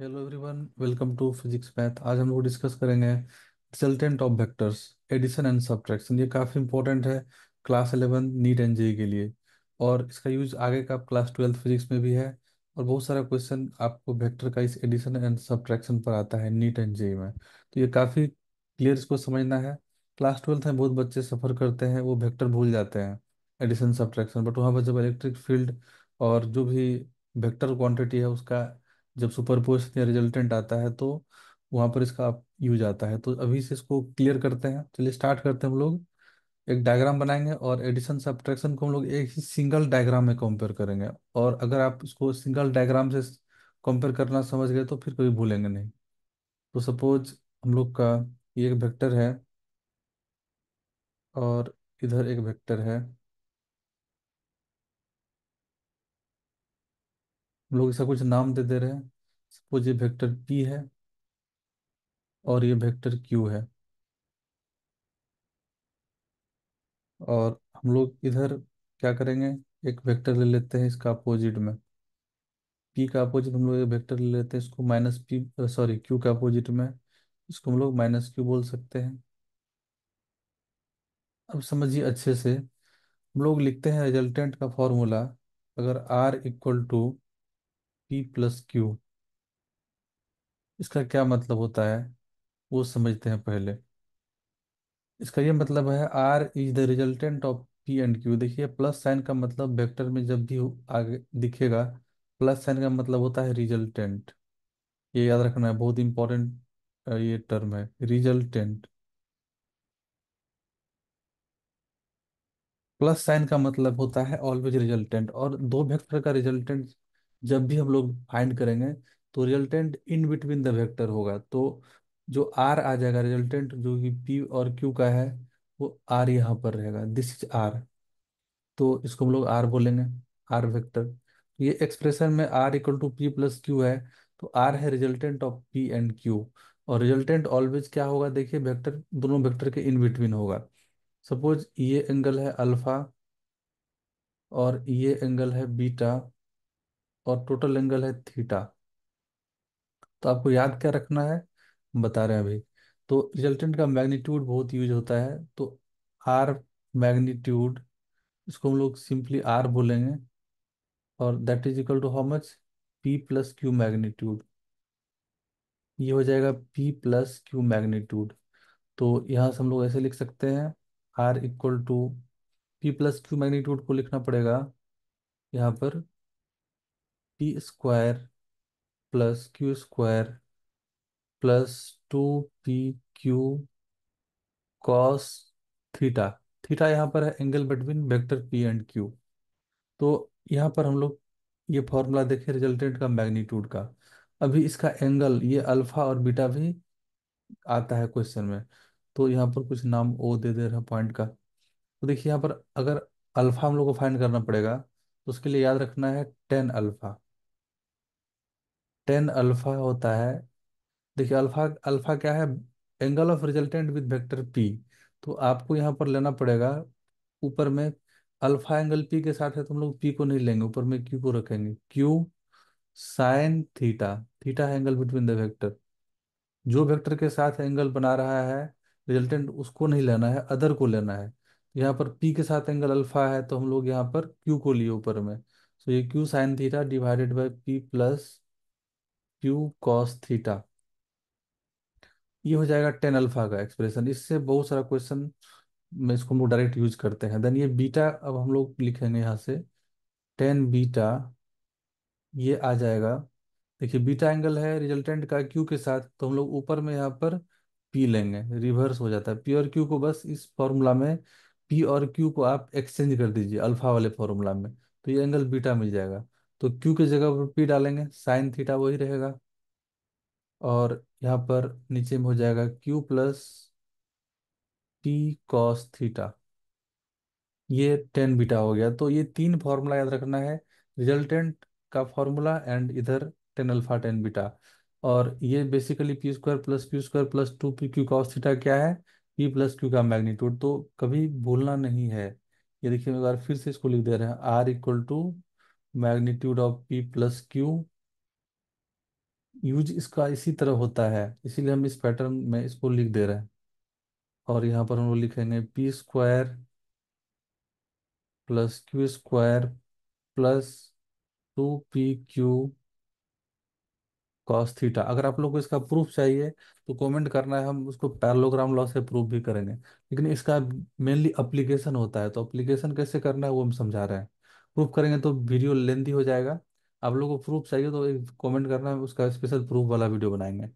Hello everyone welcome to physics math आज हम लोग डिस्कस करेंगे resultant of vectors addition and subtraction ये काफ़ी इंपॉर्टेंट है क्लास 11 नीट एंड जेई के लिए। और इसका यूज़ आगे का क्लास 12 फिजिक्स में भी है। और बहुत सारा क्वेश्चन आपको वेक्टर का इस एडिशन एंड सब्ट्रैक्शन पर आता है नीट एंड जेई में। तो ये काफ़ी क्लियर इसको समझना है। क्लास ट्वेल्थ में बहुत बच्चे सफ़र करते हैं, वो वेक्टर भूल जाते हैं एडिशन सब्ट्रैक्शन बट वहाँ पर जब इलेक्ट्रिक फ़ील्ड और जो भी वेक्टर क्वांटिटी है, उसका जब सुपरपोज या रिजल्टेंट आता है तो वहाँ पर इसका यूज़ आता है। तो अभी से इसको क्लियर करते हैं। चलिए स्टार्ट करते हैं हम लोग। एक डायग्राम बनाएँगे और एडिशन, सब्ट्रैक्शन को हम लोग एक ही सिंगल डायग्राम में कंपेयर करेंगे। और अगर आप इसको सिंगल डायग्राम से कंपेयर करना समझ गए तो फिर कभी भूलेंगे नहीं। तो सपोज़ हम लोग का ये एक वेक्टर है और इधर एक वेक्टर है। लोग इसका कुछ नाम दे दे रहे हैं। सपोज़ ये वेक्टर पी है और ये वेक्टर क्यू है। और हम लोग इधर क्या करेंगे? एक वेक्टर ले लेते हैं इसका अपोजिट में। पी का अपोजिट हम लोग एक वेक्टर ले लेते हैं, इसको माइनस पी सॉरी क्यू का अपोजिट में। इसको हम लोग माइनस क्यू बोल सकते हैं। अब समझिए अच्छे से। हम लोग लिखते हैं रिजल्टेंट का फॉर्मूला अगर R equal to P plus Q इसका क्या मतलब होता है? वो समझते हैं पहले। इसका ये मतलब है R is the resultant of P and Q देखिए प्लस साइन का मतलब वेक्टर में जब भी आगे दिखेगा प्लस साइन का मतलब होता है रिजल्टेंट ये याद रखना है, बहुत इंपॉर्टेंट ये टर्म है रिजल्टेंट प्लस साइन का मतलब होता है ऑलवेज रिजल्टेंट और दो वेक्टर का रिजल्टेंट जब भी हम लोग फाइंड करेंगे तो resultant in between the vector होगा। तो जो आर आ जाएगा रिजल्टेंट, जो कि पी और क्यू का है, वो आर यहाँ पर रहेगा। दिस इज़ आर तो इसको हम लोग आर बोलेंगे आर वेक्टर। ये एक्सप्रेशन में R equal to P plus Q है तो आर है resultant of P and Q और रिजल्टेंट ऑलवेज क्या होगा, देखिए, वेक्टर, दोनों वेक्टर के इन बिटवीन होगा। सपोज़ ये एंगल है अल्फ़ा और ये एंगल है बीटा और टोटल एंगल है थीटा तो आपको याद क्या रखना है? बता रहे हैं अभी। तो रिजल्टेंट का मैग्नीट्यूड बहुत यूज़ होता है। तो आर मैग्नीट्यूड इसको हम लोग सिंपली आर बोलेंगे। और that is equal to how much P plus Q magnitude ये हो जाएगा पी प्लस क्यू मैग्नीट्यूड तो यहाँ से हम लोग ऐसे लिख सकते हैं। R equal to P plus Q magnitude को लिखना पड़ेगा यहाँ पर। P square plus Q square plus two P Q cos theta theta यहाँ पर है angle between vector P and Q तो यहाँ पर हम लोग ये फॉर्मूला देखें रिजल्टेंट का मैग्नीट्यूड का। अभी इसका एंगल ये अल्फ़ा और बीटा भी आता है क्वेश्चन में। तो यहाँ पर कुछ नाम ओ दे दे रहा पॉइंट का। तो देखिए यहाँ पर अगर अल्फ़ा हम लोग को फाइंड करना पड़ेगा तो उसके लिए याद रखना है टेन अल्फ़ा टेन अल्फ़ा होता है। देखिए, अल्फ़ा अल्फ़ा क्या है? Angle of resultant with vector P. तो आपको यहाँ पर लेना पड़ेगा, ऊपर में अल्फ़ा एंगल पी के साथ है तो हम लोग पी को नहीं लेंगे, ऊपर में क्यू को रखेंगे। Q sine theta theta angle between the vector. जो वेक्टर के साथ एंगल बना रहा है, रिजल्टेंट उसको नहीं लेना है, अदर को लेना है। यहाँ पर पी के साथ एंगल अल्फ़ा है तो हम लोग यहाँ पर क्यू को लिए ऊपर में। सो ये Q sine theta divided by P plus Q cos theta ये हो जाएगा टेन अल्फ़ा का एक्सप्रेशन इससे बहुत सारा क्वेश्चन में इसको हम लोग डायरेक्ट यूज़ करते हैं। देन ये बीटा अब हम लोग लिखेंगे यहाँ से। टेन बीटा ये आ जाएगा। देखिए बीटा एंगल है रिजल्टेंट का क्यू के साथ तो हम लोग ऊपर में यहाँ पर पी लेंगे। रिवर्स हो जाता है। पी और क्यू को बस इस फॉर्मूला में पी और क्यू को आप एक्सचेंज कर दीजिए अल्फ़ा वाले फॉर्मूला में। तो ये एंगल बीटा मिल जाएगा। तो क्यू के जगह पर पी डालेंगे साइन थीटा वही रहेगा। और यहाँ पर नीचे में हो जाएगा Q plus P cos theta ये टेन बीटा हो गया। तो ये तीन फॉर्मूला याद रखना है। रिजल्टेंट का फॉर्मूला एंड इधर टेन अल्फ़ा टेन बीटा और ये basically P square plus Q square plus two P Q cos theta क्या है? पी प्लस क्यू का मैग्नीट्यूड तो कभी भूलना नहीं है। ये देखिए एक बार फिर से इसको लिख दे रहे हैं। R equal to magnitude of P plus Q use इसका इसी तरह होता है। इसीलिए हम इस पैटर्न में इसको लिख दे रहे हैं। और यहाँ पर हम लोग लिखेंगे P square plus Q square plus two P Q cos theta. अगर आप लोग को इसका प्रूफ चाहिए तो कमेंट करना है, हम उसको पैरेललोग्राम लॉ से प्रूफ भी करेंगे। लेकिन इसका मेनली अप्लीकेशन होता है तो अप्लीकेशन कैसे करना है वो हम समझा रहे हैं। प्रूफ करेंगे तो वीडियो लेंदी हो जाएगा। आप लोगों को प्रूफ चाहिए तो एक कमेंट करना, उसका स्पेशल प्रूफ वाला वीडियो बनाएँगे।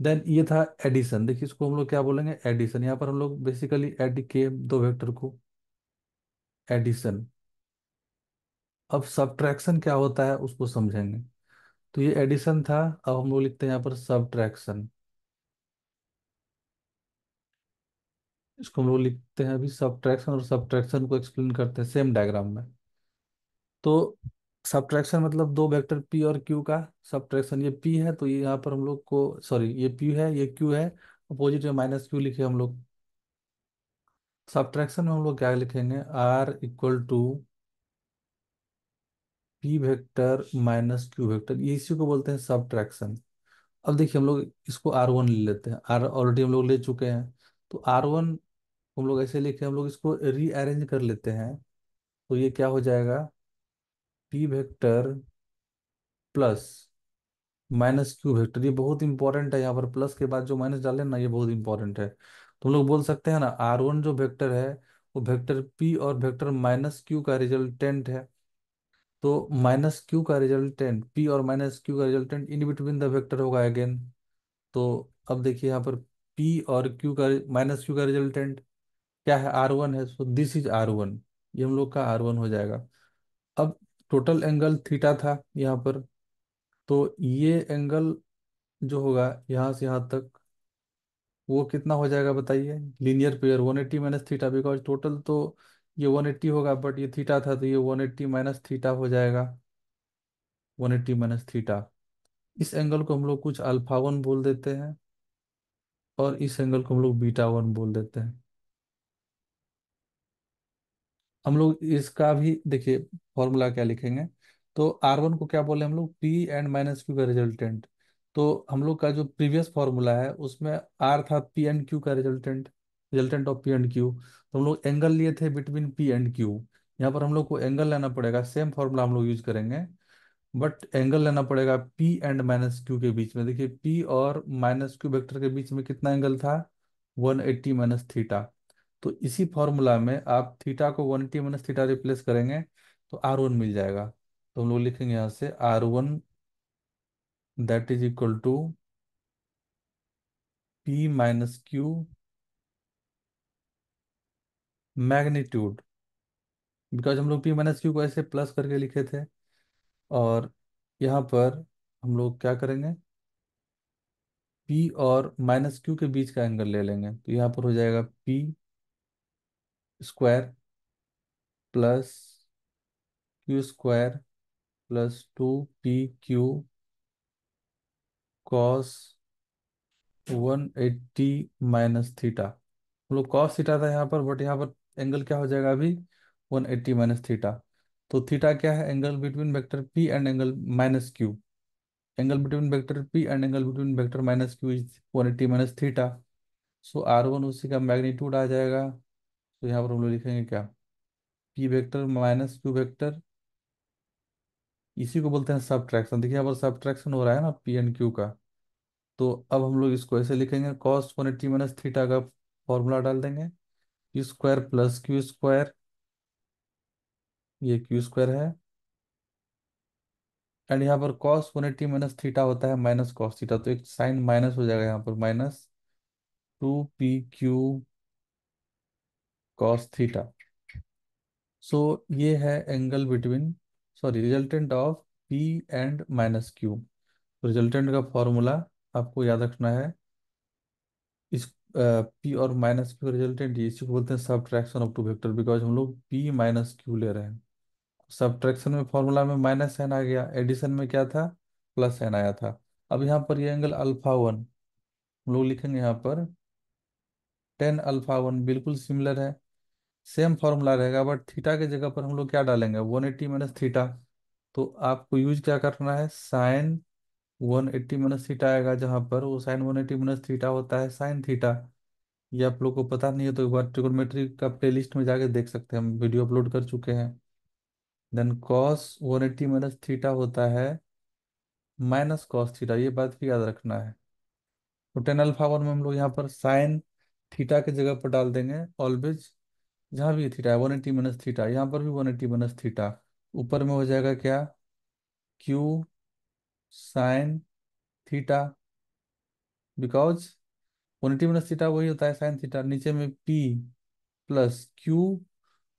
देन ये था एडिशन देखिए इसको हम लोग क्या बोलेंगे? एडिशन यहाँ पर हम लोग बेसिकली एड के दो वेक्टर को। एडिशन अब सब्ट्रैक्शन क्या होता है उसको समझेंगे। तो ये एडिशन था, अब हम लोग लिखते हैं यहाँ पर सब्ट्रैक्शन इसको हम लोग लिखते हैं अभी सब्ट्रैक्शन और सब्ट्रैक्शन को एक्सप्लेन करते हैं सेम डायग्राम में। तो सब्ट्रैक्शन मतलब दो वेक्टर पी और क्यू का सब्ट्रैक्शन ये पी है तो ये यहाँ पर हम लोग को सॉरी ये पी है, ये क्यू है अपोजिट में माइनस क्यू लिखे हम लोग। सब्ट्रैक्शन में हम लोग क्या लिखेंगे? R equal to P vector minus Q vector ये इसी को बोलते हैं सब्ट्रैक्शन अब देखिए हम लोग इसको आर वन ले लेते हैं। आर ऑलरेडी हम लोग ले चुके हैं। तो आर वन हम लोग ऐसे लिखे, हम लोग इसको रीअरेंज कर लेते हैं। तो ये क्या हो जाएगा? P vector plus minus Q vector ये बहुत इंपॉर्टेंट है यहाँ पर। प्लस के बाद जो माइनस डालें ना, ये बहुत इंपॉर्टेंट है। तो हम लोग बोल सकते हैं ना आर वन जो वेक्टर है, वो वेक्टर पी और वेक्टर माइनस क्यू का रिजल्टेंट है। तो माइनस क्यू का रिजल्टेंट पी और माइनस क्यू का resultant in between the vector होगा अगेन तो अब देखिए यहाँ पर पी और क्यू का माइनस क्यू का रिजल्टेंट क्या है? आर वन है so this is R one ये हम लोग का आर वन हो जाएगा। टोटल एंगल थीटा था यहाँ पर तो ये एंगल जो होगा यहाँ से यहाँ तक, वो कितना हो जाएगा बताइए? Linear pair one eighty minus theta because total तो ये वन एट्टी होगा बट ये थीटा था तो ये वन एट्टी माइनस थीटा हो जाएगा। वन एट्टी माइनस थीटा इस एंगल को हम लोग कुछ अल्फ़ा वन बोल देते हैं और इस एंगल को हम लोग बीटा वन बोल देते हैं। हम लोग इसका भी देखिए फॉर्मूला क्या लिखेंगे? तो आर वन को क्या बोले हम लोग? पी एंड माइनस क्यू का रिजल्टेंट तो हम लोग का जो प्रीवियस फॉर्मूला है, उसमें आर था पी एंड क्यू का resultant resultant of P and Q तो हम लोग एंगल लिए थे बिटवीन पी एंड क्यू यहाँ पर हम लोग को एंगल लेना पड़ेगा। सेम फॉर्मूला हम लोग यूज़ करेंगे। बट एंगल लेना पड़ेगा पी एंड माइनस क्यू के बीच में। देखिए पी और माइनस क्यू वेक्टर के बीच में कितना एंगल था? वन एट्टी माइनस थीटा तो इसी फॉर्मूला में आप थीटा को one T minus theta replace करेंगे तो आर वन मिल जाएगा। तो हम लोग लिखेंगे यहाँ से R one that is equal to P minus Q magnitude. Because हम लोग पी माइनस क्यू को ऐसे प्लस करके लिखे थे और यहाँ पर हम लोग क्या करेंगे? पी और माइनस क्यू के बीच का एंगल ले लेंगे। तो यहाँ पर हो जाएगा P square plus Q square plus two P Q cos one eighty minus theta हम लोग कॉस थीटा था यहाँ पर बट यहाँ पर एंगल क्या हो जाएगा अभी? वन एट्टी माइनस थीटा तो थीटा क्या है? Angle between vector P and angle minus Q angle between vector P and angle between vector minus Q is one eighty minus theta so R one उसी का magnitude आ जाएगा। तो यहाँ पर हम लोग लिखेंगे क्या? P vector minus Q vector इसी को बोलते हैं सब्ट्रैक्शन देखिए यहाँ पर सब्ट्रैक्शन हो रहा है ना पी एंड क्यू का। तो अब हम लोग इसको ऐसे लिखेंगे cos one eighty minus theta का फॉर्मूला डाल देंगे। Q square plus Q square ये क्यू स्क्वायर है। एंड यहाँ पर cos one eighty minus theta होता है माइनस कॉस थीटा तो एक साइन माइनस हो जाएगा यहाँ पर minus two P Q cos theta so ये है angle between sorry resultant of P and minus Q resultant का फॉर्मूला आपको याद रखना है। इस पी और माइनस क्यू रिजल्टेंट इसी को बोलते हैं subtraction of two vector because हम लोग पी माइनस क्यू ले रहे हैं। सब्ट्रैक्शन में फॉर्मूला में माइनस एन आ गया। एडिशन में क्या था? प्लस एन आया था। अब यहाँ पर ये एंगल अल्फ़ा वन हम लोग लिखेंगे यहाँ पर। टेन अल्फ़ा वन बिल्कुल सिमिलर है। सेम फॉर्मूला रहेगा, बट थीटा के जगह पर हम लोग क्या डालेंगे? One eighty minus theta. तो आपको यूज़ क्या करना है? Sine one eighty minus theta आएगा जहाँ पर, वो sine one eighty minus theta होता है साइन थीटा। ये आप लोग को पता नहीं है तो एक बार ट्रिगोनोमेट्री का प्लेलिस्ट में जाके देख सकते हैं। हम वीडियो अपलोड कर चुके हैं। Then cos one eighty minus theta होता है माइनस कॉस थीटा। ये बात भी याद रखना है। तो टेन अल्फ़ा वन में हम लोग यहाँ पर साइन थीटा की जगह पर डाल देंगे, ऑलवेज। जहाँ भी थीटा है, वन एट्टी माइनस थीटा, यहाँ पर भी वन एट्टी माइनस थीटा। ऊपर में हो जाएगा क्या? Q sine theta. Because one eighty minus theta वही होता है साइन थीटा। नीचे में P plus Q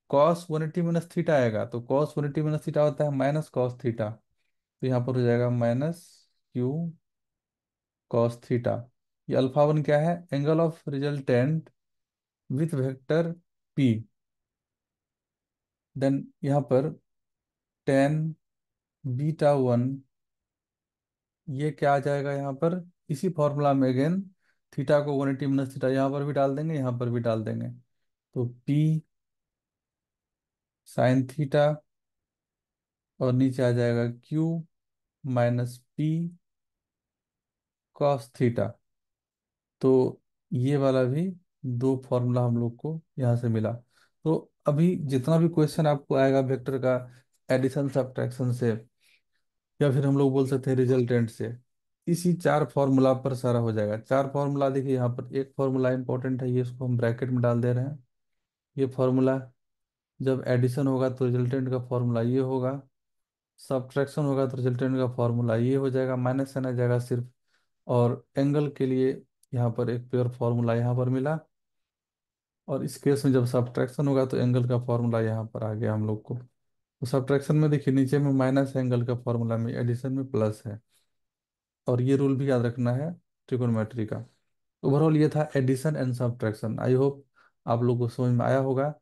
cos one eighty minus theta आएगा। तो cos one eighty minus theta होता है, माइनस कॉस थीटा। तो यहाँ पर हो जाएगा माइनस क्यू कॉस थीटा। ये अल्फ़ा वन क्या है? Angle of resultant with vector P then यहाँ पर टेन बीटा वन ये क्या आ जाएगा यहाँ पर? इसी फॉर्मूला में अगेन थीटा को वन एटी माइनस थीटा यहाँ पर भी डाल देंगे, यहाँ पर भी डाल देंगे। तो पी साइन थीटा और नीचे आ जाएगा Q minus P cos theta तो ये वाला भी दो फॉर्मूला हम लोग को यहाँ से मिला। तो अभी जितना भी क्वेश्चन आपको आएगा वेक्टर का एडिशन सब्ट्रैक्शन से, या फिर हम लोग बोल सकते हैं रिजल्टेंट से, इसी चार फॉर्मूला पर सारा हो जाएगा। चार फॉर्मूला देखिए, यहाँ पर एक फॉर्मूला इंपॉर्टेंट है, ये इसको हम ब्रैकेट में डाल दे रहे हैं। ये फॉर्मूला, जब एडिशन होगा तो रिजल्टेंट का फॉर्मूला ये होगा सब्ट्रैक्शन होगा तो रिजल्टेंट का फॉर्मूला ये हो जाएगा माइनस साइन आ जाएगा सिर्फ़। और एंगल के लिए यहाँ पर एक प्योर फॉर्मूला यहाँ पर मिला। और इस केस में जब सब्ट्रैक्शन होगा तो एंगल का फॉर्मूला यहाँ पर आ गया हम लोग को। तो सब्ट्रैक्शन में देखिए, नीचे में माइनस एंगल का फॉर्मूला में, एडिशन में प्लस है। और ये रूल भी याद रखना है ट्रिकोनोमेट्री का। ओवरऑल ये था addition and subtraction. I hope आप लोग को समझ में आया होगा।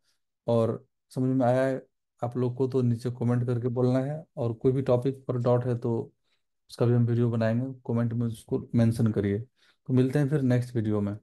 और समझ में आया है आप लोग को तो नीचे कमेंट करके बोलना है। और कोई भी टॉपिक पर डाउट है तो उसका भी हम वीडियो बनाएँगे। कमेंट में उसको मेंशन करिए। तो मिलते हैं फिर नेक्स्ट वीडियो में।